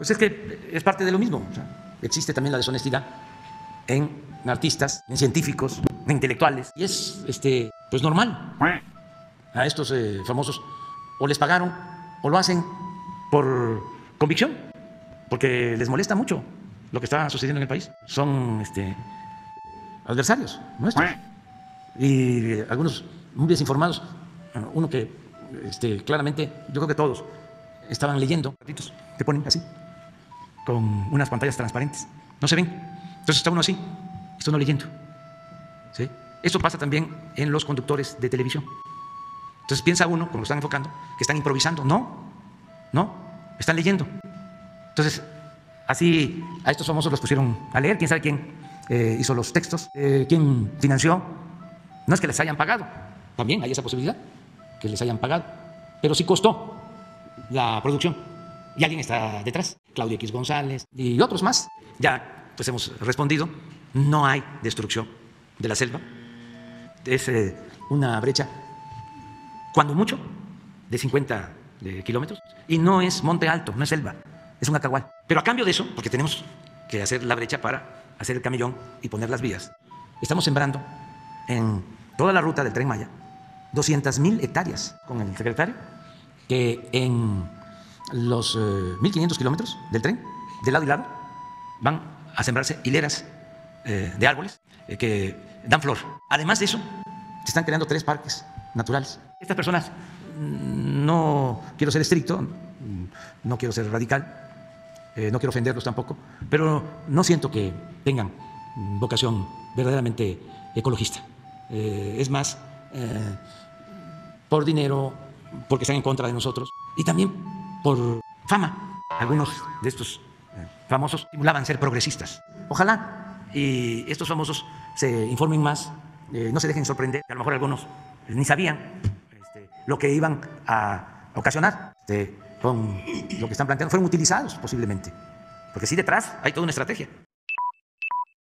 Pues es que es parte de lo mismo. Existe también la deshonestidad en artistas, en científicos, en intelectuales. Y es este, pues normal. A estos eh, famosos o les pagaron o lo hacen por convicción, porque les molesta mucho lo que está sucediendo en el país. Son este, adversarios nuestros. Y algunos muy desinformados. Uno que este, claramente, yo creo que todos estaban leyendo, te ponen así, unas pantallas transparentes. No se ven. Entonces está uno así, está uno leyendo. ¿Sí? Eso pasa también en los conductores de televisión. Entonces piensa uno, como lo están enfocando, que están improvisando. No, no, están leyendo. Entonces, así a estos famosos los pusieron a leer. ¿Quién sabe quién eh, hizo los textos? Eh, ¿Quién financió? No es que les hayan pagado, también hay esa posibilidad, que les hayan pagado, pero sí costó la producción. Y alguien está detrás, Claudia X González y otros más. Ya pues hemos respondido, no hay destrucción de la selva. Es eh, una brecha, cuando mucho, de 50 de kilómetros. Y no es monte alto, no es selva, es un acagual. Pero a cambio de eso, porque tenemos que hacer la brecha para hacer el camellón y poner las vías, estamos sembrando en toda la ruta del tren Maya 200.000 hectáreas con el secretario, que en los eh, 1.500 kilómetros del tren, de lado y lado, van a sembrarse hileras eh, de árboles eh, que dan flor. Además de eso, se están creando tres parques naturales. Estas personas, mm, no quiero ser estricto, mm, no quiero ser radical, eh, no quiero ofenderlos tampoco, pero no siento que tengan vocación verdaderamente ecologista. Es más, por dinero, porque están en contra de nosotros y también por fama. Algunos de estos eh, famosos simulaban ser progresistas. Ojalá y estos famosos se informen más, eh, no se dejen sorprender, a lo mejor algunos ni sabían este, lo que iban a ocasionar este, con lo que están planteando. Fueron utilizados posiblemente, porque sí detrás hay toda una estrategia.